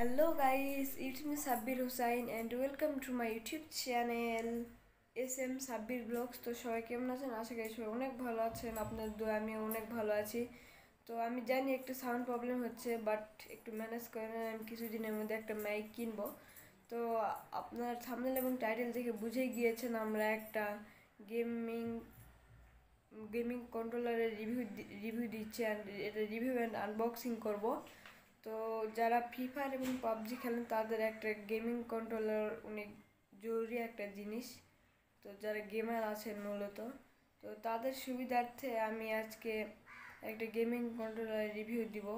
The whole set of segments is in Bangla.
Hello guys, it's me Sabbir Hussain and welcome to my YouTube channel S M Sabbir blogs তো সবাই কেমন আছেন? আশা করি সবাই অনেক ভালো আছেন আপনার দোয়া আমি অনেক ভালো আছি। তো আমি জানি একটু সাউন্ড প্রবলেম হচ্ছে বাট একটু ম্যানেজ করে নেন আমি কিছুদিনের মধ্যে একটা মাইক কিনবো। তো আপনার থামনেল এবং টাইটেল দেখে বুঝেই গিয়েছেন আমরা একটা গেমিং গেমিং কন্ট্রোলারের রিভিউ রিভিউ দিচ্ছি অ্যান্ড এটা রিভিউ অ্যান্ড আনবক্সিং করব। তো যারা ফ্রি ফায়ার এবং পাবজি খেলেন, তাদের একটা গেমিং কন্ট্রোলার অনেক জরুরি একটা জিনিস। তো যারা গেমার আছেন মূলত। তো তাদের সুবিধার্থে আমি আজকে একটা গেমিং কন্ট্রোলার রিভিউ দিব।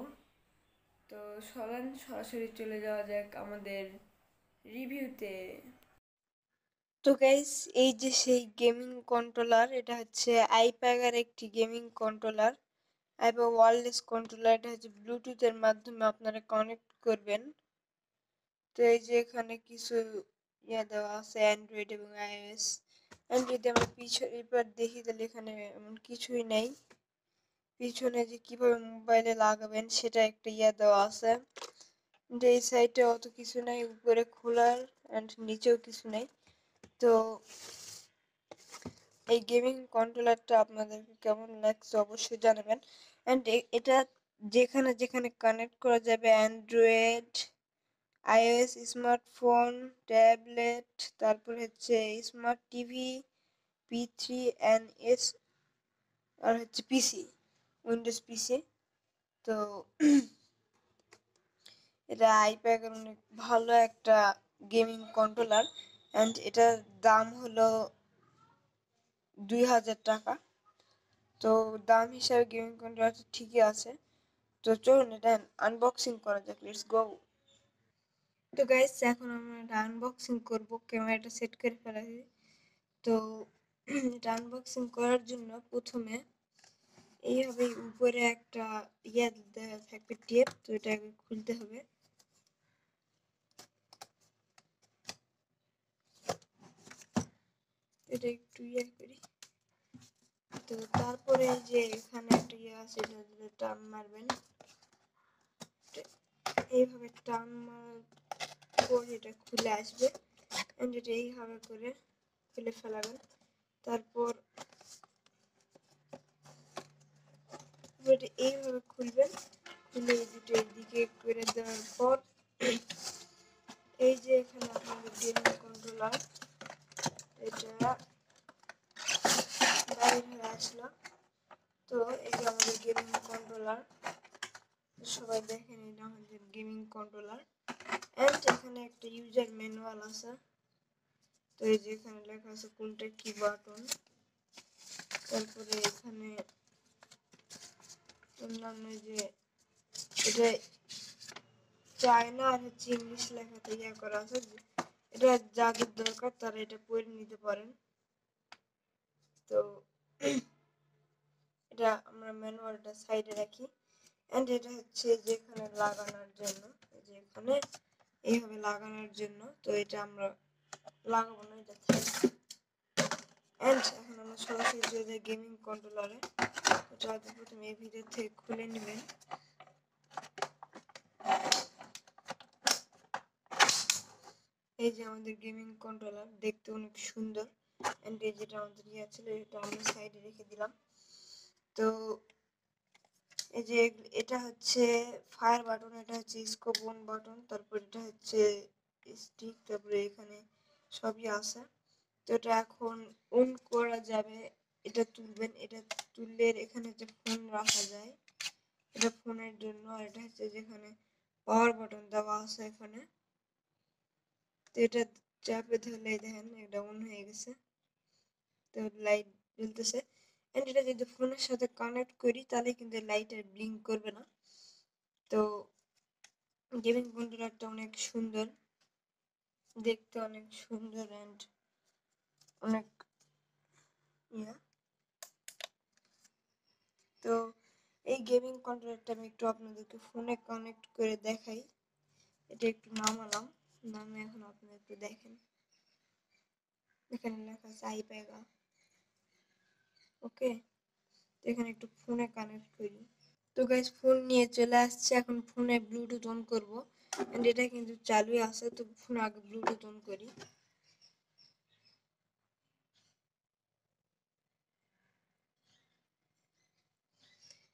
তো চলেন সরাসরি চলে যাওয়া যাক আমাদের রিভিউতে তো গাইস এই যে সেই গেমিং কন্ট্রোলার এটা হচ্ছে আইপ্যাগার একটি গেমিং কন্ট্রোলার আইপ্যা ওয়ারলেস কন্ট্রোলার এটা হচ্ছে ব্লুটুথের মাধ্যমে আপনারা কানেক্ট করবেন। তো এই যে এখানে কিছু ইয়ে দেওয়া আছে অ্যান্ড্রয়েড এবং আইওএস অ্যান্ড্রয়েডে আমরা পিছনে, এবার দেখি তাহলে এখানে এমন কিছুই নেই। পিছনে যে কীভাবে মোবাইলে লাগাবেন সেটা একটা ইয়ে দেওয়া আছে। এই সাইডে অত কিছু নাই, উপরে খোলার অ্যান্ড নিচেও কিছু নেই। তো এই গেমিং কন্ট্রোলারটা আপনাদেরকে কেমন লাগছে অবশ্যই জানাবেন। অ্যান্ড এটা যেখানে যেখানে কানেক্ট করা যাবে অ্যান্ড্রয়েড আইওএস স্মার্টফোন ট্যাবলেট তারপর হচ্ছে smart TV P three N S আর হচ্ছে পিসি উইন্ডোজ পিসি তো এটা আইপ্যাকের অনেক ভালো একটা গেমিং কন্ট্রোলার অ্যান্ড এটার দাম হলো দুই হাজার টাকা। তো দাম হিসাবে গেমিং কন্ট্রোলার ঠিকই আছে। তো চলুন এটা আনবক্সিং করা যাক লেটস গো তো গাইস এখন আমরা এটা আনবক্সিং করব, ক্যামেরাটা সেট করে ফেলেছি। তো এটা আনবক্সিং করার জন্য প্রথমে এইভাবে উপরে একটা ইয়ে থাকবে টেপ তো এটা খুলতে হবে। এটা একটু ইয়ে করি। তো তারপরে যে এখানে একটা ইয়ে আছে এটা টান মারবেন। এইভাবে টান মারার পর এটা খুলে আসবে। এন্ড এটা এইভাবে করে খুলে ফেলাবেন। তারপর এইভাবে খুলে দুটো দিকে করে দেওয়ার পর এই যে এখানে আপনাদের গেমিং কন্ট্রোলার এটা বাইর হয়ে আসলো তো এই যে আমাদের গেমিং কন্ট্রোলার সবাই দেখেন এটা আমাদের গেমিং কন্ট্রোলার এন্ড এখানে একটা ইউজার ম্যানুয়াল আছে। তো এই যে এখানে লেখা আছে কোনটা কি বাটন তারপরে এখানে অন্যান্য যে এটা চায়না আর হচ্ছে ইংলিশ লেখাতে ইয়ে করা আছে এটা যাদের দরকার তারা এটা পড়ে নিতে পারেন। তো এটা আমরা ম্যানুয়ালটা সাইডে রাখি। অ্যান্ড এটা হচ্ছে যেখানে লাগানোর জন্য যে এখানে এইভাবে লাগানোর জন্য, তো এটা আমরা লাগাবো না, এটা থাকবে অ্যান্ড এখন আমরা সরাসরি যাই গেমিং কন্ট্রোলারে এটা প্রথমে এই ভিডিও থেকে খুলে নেবেন এই যে আমাদের গেমিং কন্ট্রোলার দেখতে অনেক সুন্দর। অ্যান্ড এই যেটা আমাদের ইয়ে ছিল, এটা আমরা সাইডে রেখে দিলাম। তো এই যে এটা হচ্ছে ফায়ার বাটন এটা হচ্ছে স্কোপ বাটন তারপর এটা হচ্ছে স্টিক তারপরে এখানে সবই আছে। তো এটা এখন অন করা যাবে, এটা তুলবেন, এটা তুললে এখানে যে ফোন রাখা যায়, এটা ফোনের জন্য আর এটা হচ্ছে যেখানে পাওয়ার বাটন দেওয়া আছে এখানে। তো এটা চাপে ধরলে দেখেন, এটা অন হয়ে গেছে। তো লাইট জ্বলতেছে। এন্ড এটা যদি ফোনের সাথে কানেক্ট করি, তাহলে কিন্তু লাইট আর ব্লিঙ্ক করবে না। তো গেমিং কন্ট্রোলারটা অনেক সুন্দর, দেখতে অনেক সুন্দর অ্যান্ড অনেক ইয়া। তো এই গেমিং কন্ট্রোলারটা আমি একটু আপনাদেরকে ফোনে কানেক্ট করে দেখাই। এটা একটু নামালাম নামে এখন আপনারা একটু দেখেন এখানে লেখা আছে আইপ্যাগা ওকে? এখানে একটু ফোনে কানেক্ট করি। তো গাইস ফোন নিয়ে চলে আসছে। এখন ফোনে ব্লুটুথ অন করব। এন্ড এটা কিন্তু চালুই আছে, তো ফোনে আগে ব্লুটুথ অন করি।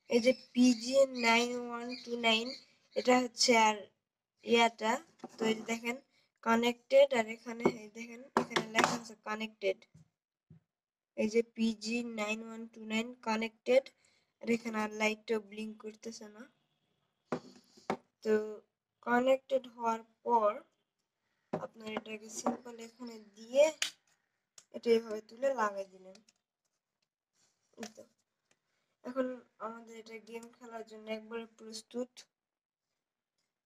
এই যে PG nine one two nine এটা হচ্ছে আর ইয়াটা। তো এই দেখেন কানেক্টেড আর এখানে দেখেন, এখানে লেখা আছে কানেক্টেড এই যে PG nine one two nine connected আর এখানে আর লাইটটা ব্লিঙ্ক করতেছে না। তো কানেক্টেড হওয়ার পর আপনার এটাকে সিম্পল এখানে দিয়ে এটা এভাবে তুলে লাগাই দিলেন। তো। এখন আমাদের এটা গেম খেলার জন্য একবারে প্রস্তুত।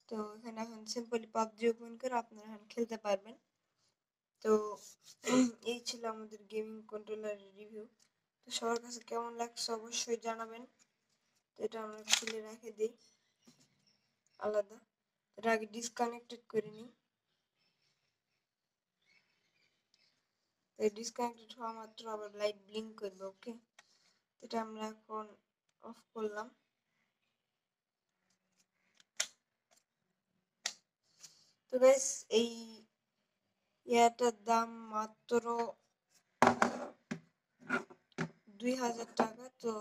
তো এখানে এখন সিম্পলি পাবজি ওপেন করে আপনারা এখন খেলতে পারবেন। তো এই ছিল আমাদের গেমিং কন্ট্রোলারের রিভিউ তো সবার কাছে কেমন লাগছে অবশ্যই জানাবেন। তো এটা আমরা খুলে রেখে দিই। আলাদা। এটা আগে ডিসকানেক্টেড করে নিই। তো ডিসকানেক্টেড হওয়া মাত্র আবার লাইট ব্লিঙ্ক করবে ওকে এটা আমরা এখন অফ করলাম। তো গাইস এই ইয়াটার দাম মাত্র দুই হাজার টাকা। তো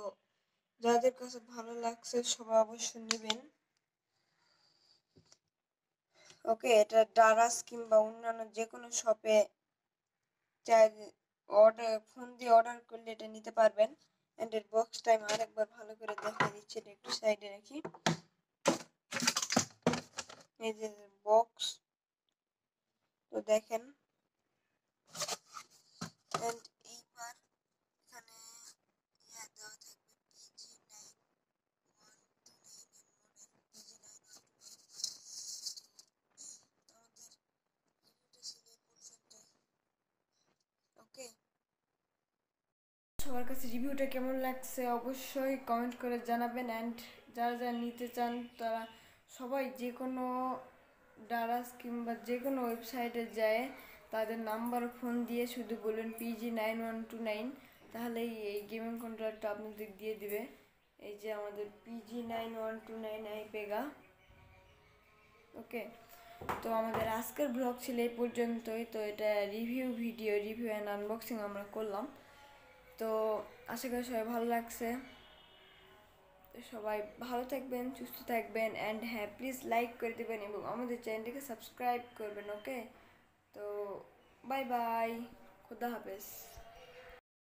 যাদের কাছে ভালো লাগছে সবাই অবশ্যই নেবেন। ওকে, এটা ডারাস কিংবা অন্যান্য যে কোনো শপে অর্ডার ফোন দিয়ে অর্ডার করলে এটা নিতে পারবেন। অ্যান্ড এর বক্স টাইম আরেকবার ভালো করে দেখা দিচ্ছি, এটা একটু সাইডে রাখি এই যে বক্স তো দেখেন ইয়া সবার কাছে রিভিউটা কেমন লাগছে অবশ্যই কমেন্ট করে জানাবেন অ্যান্ড যারা যারা নিতে চান তারা সবাই যে কোনো ডারাস কিংবা যে কোনো ওয়েবসাইটে যায়, তাদের নাম্বার ফোন দিয়ে শুধু বলুন PG nine one two nine তাহলেই এই গেমিং কন্ট্রাক্টটা আপনাদের দিয়ে দিবে। এই যে আমাদের PG nine one two nine iPega okay, তো আমাদের আজকের ব্লগ ছিল এই পর্যন্তই। তো এটা review video, review and unboxing আমরা করলাম। তো আশা করি সবাই ভালো লাগছে। সবাই ভালো থাকবেন, সুস্থ থাকবেন অ্যান্ড হ্যাঁ প্লিজ লাইক করে দেবেন এবং আমাদের চ্যানেলটিকে সাবস্ক্রাইব করবেন ওকে তো বাই বাই খুদা হাফেজ।